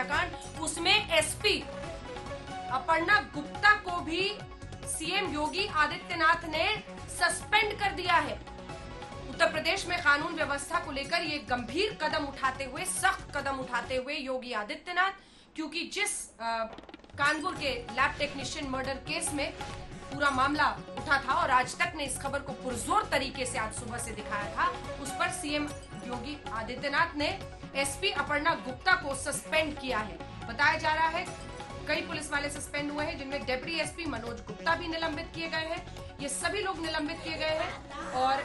हत्याकांड उसमें एसपी अपर्णा गुप्ता को भी सीएम योगी आदित्यनाथ ने सस्पेंड कर दिया है। उत्तर प्रदेश में कानून व्यवस्था को लेकर ये गंभीर कदम उठाते हुए, सख्त कदम उठाते हुए योगी आदित्यनाथ, क्योंकि जिस कानपुर के लैब टेक्नीशियन मर्डर केस में पूरा मामला उठा था और आज तक ने इस खबर को पुरजोर तरीके से आज सुबह से दिखाया था। उस पर सीएम योगी आदित्यनाथ ने एसपी अपर्णा गुप्ता को सस्पेंड किया है। बताया जा रहा है, कई पुलिस वाले सस्पेंड हुए हैं, जिनमें डेप्यूटी एसपी मनोज गुप्ता भी निलंबित किए गए हैं। ये सभी लोग निलंबित किए गए हैं और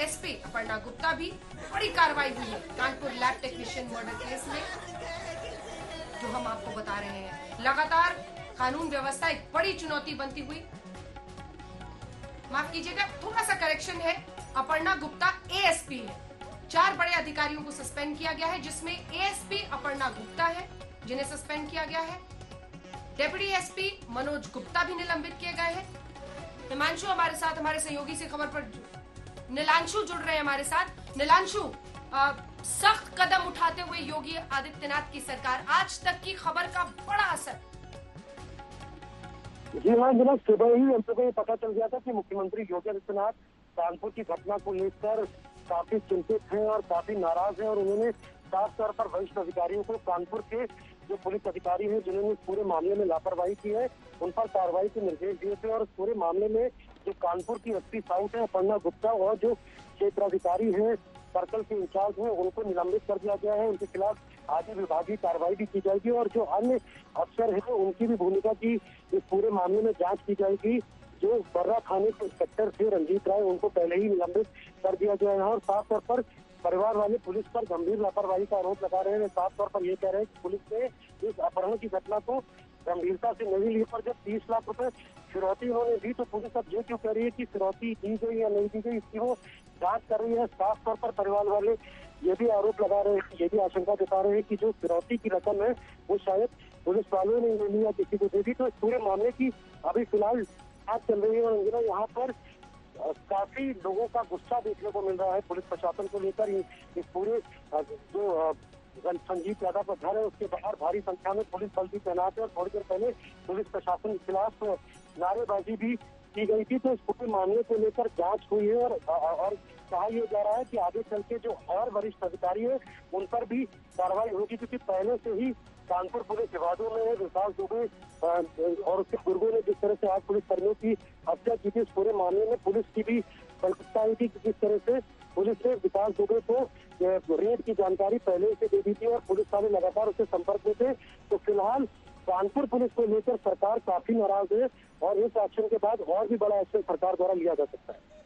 एसपी अपर्णा गुप्ता भी बड़ी कार्रवाई हुई है। Kanpur lab technician murder case में, जो हम आपको बता रहे हैं। लगातार कानून व्यवस्था एक बड़ी चुनौती बनती हुई माफ़ कीजिएगा, थोड़ा सा करेक्शन है। अपर्णा गुप्ता एएसपी है। चार बड़े अधिकारियों को सस्पेंड किया गया है, जिसमें एएसपी अपर्णा गुप्ता है, जिन्हें सस्पेंड किया गया है। डेप्यूटी एसपी मनोज गुप्ता भी निलंबित किए गए हैं। हिमांशु हमारे साथ, हमारे सहयोगी से खबर पर नीलांशु जुड़ रहे हैं हमारे साथ। नीलांशु सख्त कदम उठाते हुए योगी आदित्यनाथ की सरकार, आज तक की खबर का बड़ा असर। जी हाँ जनाब सुबह ही हम लोगों को ये पता चल गया था कि मुख्यमंत्री योगी आदित्यनाथ कानपुर की घटना को लेकर काफ़ी चिंतित हैं और काफ़ी नाराज़ हैं और उन्होंने साफ़ तौर पर वरिष्ठ अधिकारियों को कानपुर के जो पुलिस अधिकारी हैं, जिन्होंने इस पूरे मामले में लापरवाही की है, उन पर कार्रवाई के निर्देश दिए थे और पूरे मामले में जो कानपुर की एसपी साउथ है, अपर्णा गुप्ता और जो क्षेत्राधिकारी हैं, सर्कल के इंचार्ज हैं, उनको निलंबित कर दिया गया है। उनके खिलाफ आगे विभागीय कार्रवाई भी की जाएगी और जो अन्य अफसर हैं, उनकी भी भूमिका की इस पूरे मामले में जाँच की जाएगी। जो बर्रा थाने के इंस्पेक्टर थे, रंजीत राय, उनको पहले ही निलंबित कर दिया गया है और साफ़ तौर पर परिवार वाले पुलिस पर गंभीर लापरवाही का आरोप लगा रहे हैं। साफ़ तौर पर ये कह रहे हैं कि पुलिस ने इस अपहरण की घटना को गंभीरता से नहीं ली, पर जब तीस लाख रुपए फिरौती उन्होंने दी तो पुलिस अब ये क्यों कह रही है कि फिरौती दी गई या नहीं दी गई, इसकी वो जाँच कर रही है। साफ़ तौर पर परिवार वाले ये भी आरोप लगा रहे हैं, ये भी आशंका जता रहे हैं कि जो फिरौती की रकम है, वो शायद पुलिस वालों ने ले या किसी को दे दी। तो इस पूरे मामले की अभी फ़िलहाल जाँच चल रही है और अंजना, यहाँ पर काफ़ी लोगों का गुस्सा देखने को मिल रहा है पुलिस प्रशासन को लेकर। इस पूरे जो संजीव यादव का घर है, उसके बाहर भारी संख्या में पुलिस बल भी तैनात है और थोड़ी देर पहले पुलिस प्रशासन के खिलाफ नारेबाजी भी की गई थी तो इस पूरे मामले को लेकर जाँच हुई है और, और कहा यह जा रहा है कि आगे चल के जो और वरिष्ठ अधिकारी है उन पर भी कार्रवाई होगी क्योंकि पहले से ही कानपुर पुलिस विभागों में विकास दुबे और उसके बुर्गो ने जिस तरह से आज पुलिस कर्मियों की हत्या की थी इस पूरे मामले में पुलिस की भी कल्पना हुई थी कि किस तरह से पुलिस ने विकास दुबे को रेड की जानकारी पहले से दे दी थी और पुलिस वाले लगातार उसके संपर्क में थे। तो फ़िलहाल कानपुर पुलिस को लेकर सरकार काफ़ी नाराज़ है और इस एक्शन के बाद और भी बड़ा एक्शन सरकार द्वारा लिया जा सकता है।